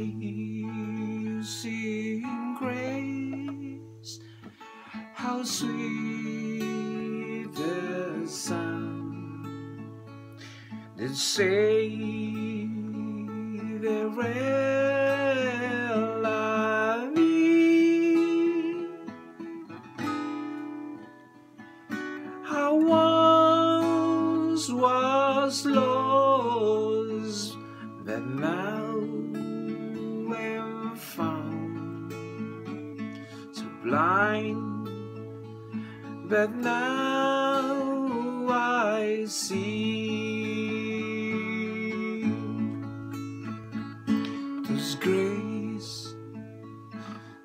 amazing grace, how sweet the sound that saved a wretch like me. I once was lost, but now blind, but now I see. This grace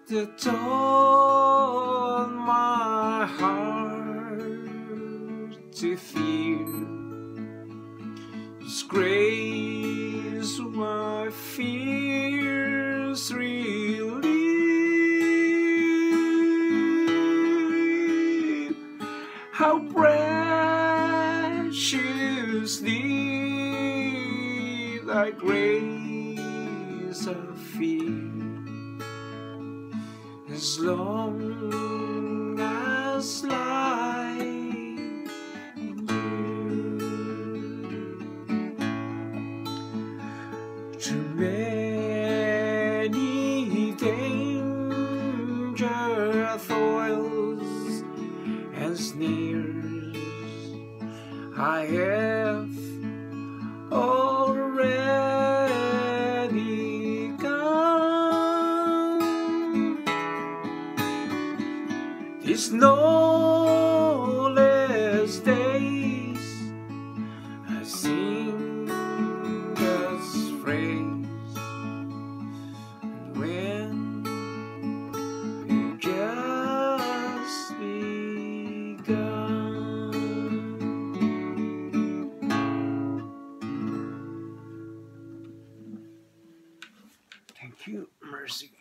that taught my heart to fear. This grace my fears How precious thee thy grace I feel as long as life endures. Too many I have already gone. These no You, Mercy.